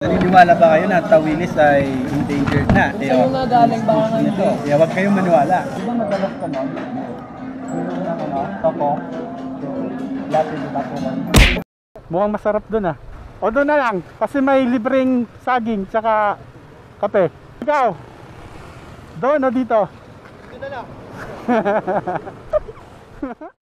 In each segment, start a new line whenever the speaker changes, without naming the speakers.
Naniniwala ba kayo na tawilis ay endangered na? Kaya,
Sa'yo nga galing baka nga
ito. Kaya huwag kayong maniwala. Di ba madalas ka nun? Yung ano, toko. Lahat yung bato Mukhang masarap dun ah. O doon na lang, kasi may libreng saging tsaka kape. Ikaw, doon o dito? Dito na lang.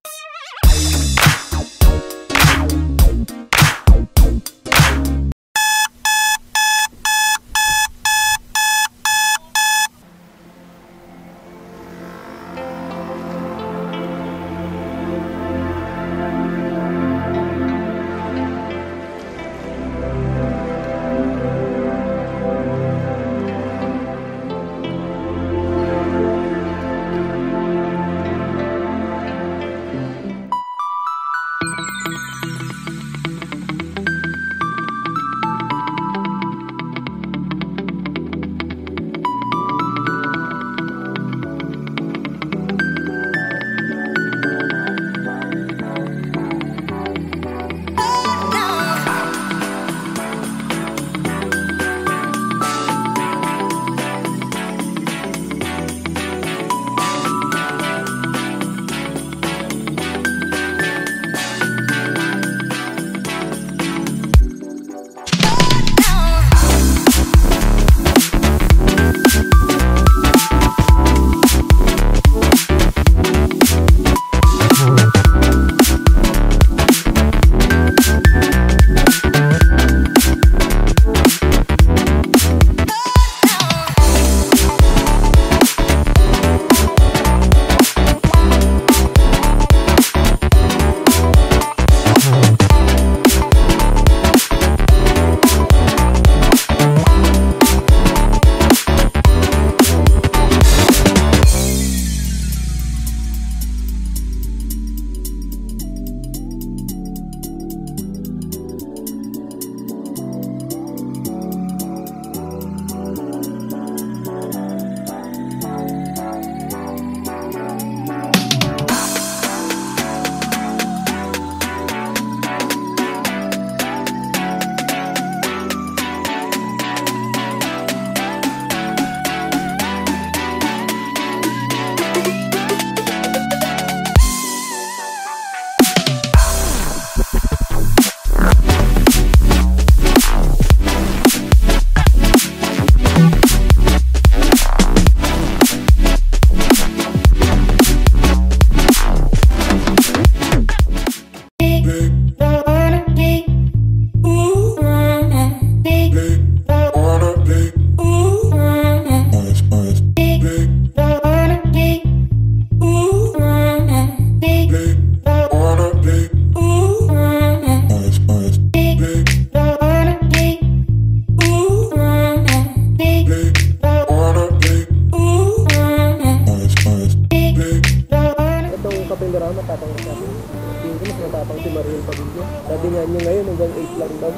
Sabi nga niya ngayon hanggang 8 lang daw.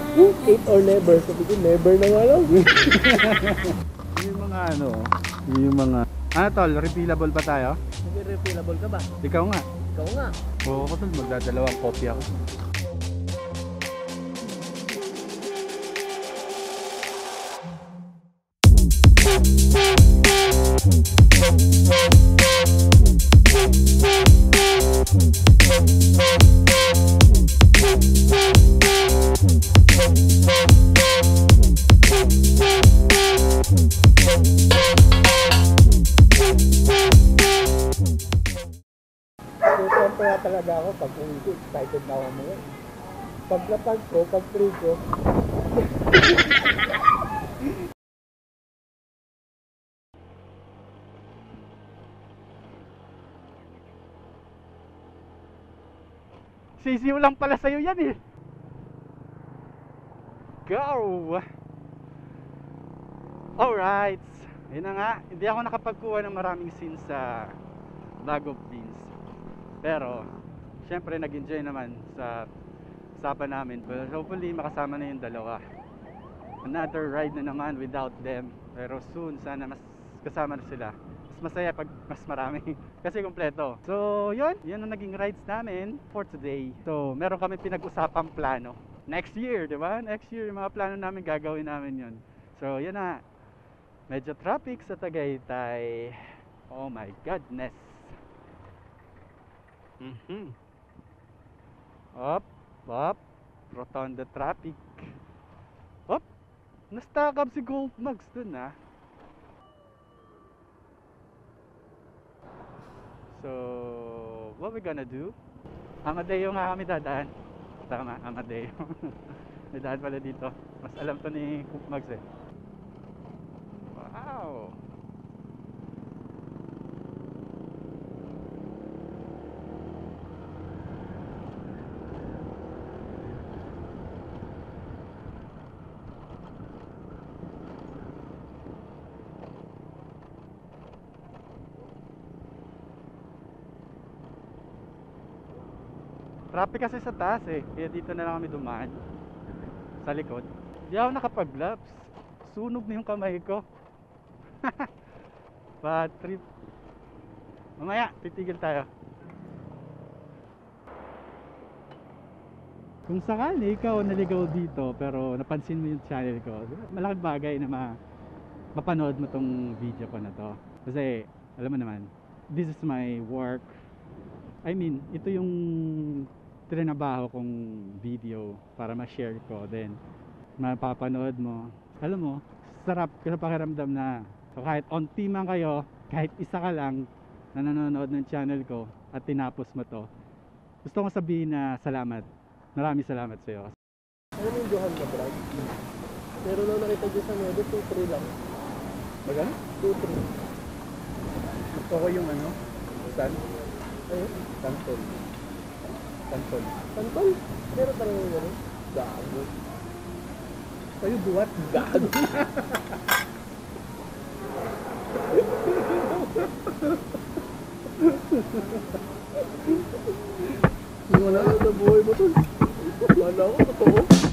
8 or never. Sabi ko never na nga lang.
yung mga ano, yung mga... Ano tol, refillable pa tayo?
Nag-refillable ka ba?
Ikaw nga.
Ikaw nga.
Oo ko tol, magdadalawang copy ako.
So, ako pag uwi ko, excited na ako mga. Paglapag ko, pag free ko,
Sisiw lang pala sa'yo yan eh. Go! Alright. Yun na nga. Hindi ako nakapagkuha ng maraming scenes sa of Beans. Pero, syempre nag-enjoy naman sa usapan namin. Well, hopefully makasama na yung dalawa. Another ride na naman without them. Pero soon, sana mas kasama na sila. Mas masaya pag mas marami. Kasi kompleto. So, yun. Yun ang naging rides namin for today. So, meron kami pinag-usapang plano next year, di ba? Next year, yung mga plano namin, gagawin namin yun. So, yun na. Medyo traffic sa Tagaytay. Oh my goodness. Mhm. Up, up. Rotonda traffic. Up. Na-stack up si Gold Mags dun ah. So, what we gonna do? Amadeo nga kami dadaan. Tama, Amadeo. May daan pala dito. Mas alam to ni Cook Mags eh. Wow! Traffic kasi sa taas eh. Kaya dito na lang kami dumaan. Sa likod. Di ako nakapag-gloves. Sunog na yung kamay ko. Bad trip. Mamaya, titigil tayo. Kung sakali ikaw naligaw dito pero napansin mo yung channel ko, malaking bagay na ma mapanood mo tong video ko na to. Kasi, alam mo naman, this is my work. I mean, ito yung trinabaho kong video para ma-share ko. Then, mapapanood mo. Alam mo, sarap sa pakiramdam na so kahit onti man kayo, kahit isa ka lang na nanonood ng channel ko at tinapos mo to, gusto kong sabihin na salamat. Maraming salamat sa iyo.
Ano mo yung Johan na brand? Pero nung nakita ko sa Medo, 2-3 lang.
Magano?
2-3.
Gusto ko yung ano, sun,
Ayun.
santol. Santol.
Santol? Meron yung gano'n? Gago.
Sa'yo buwat.
Gago. Wala na sa buhay mo to. Wala ko, totoo.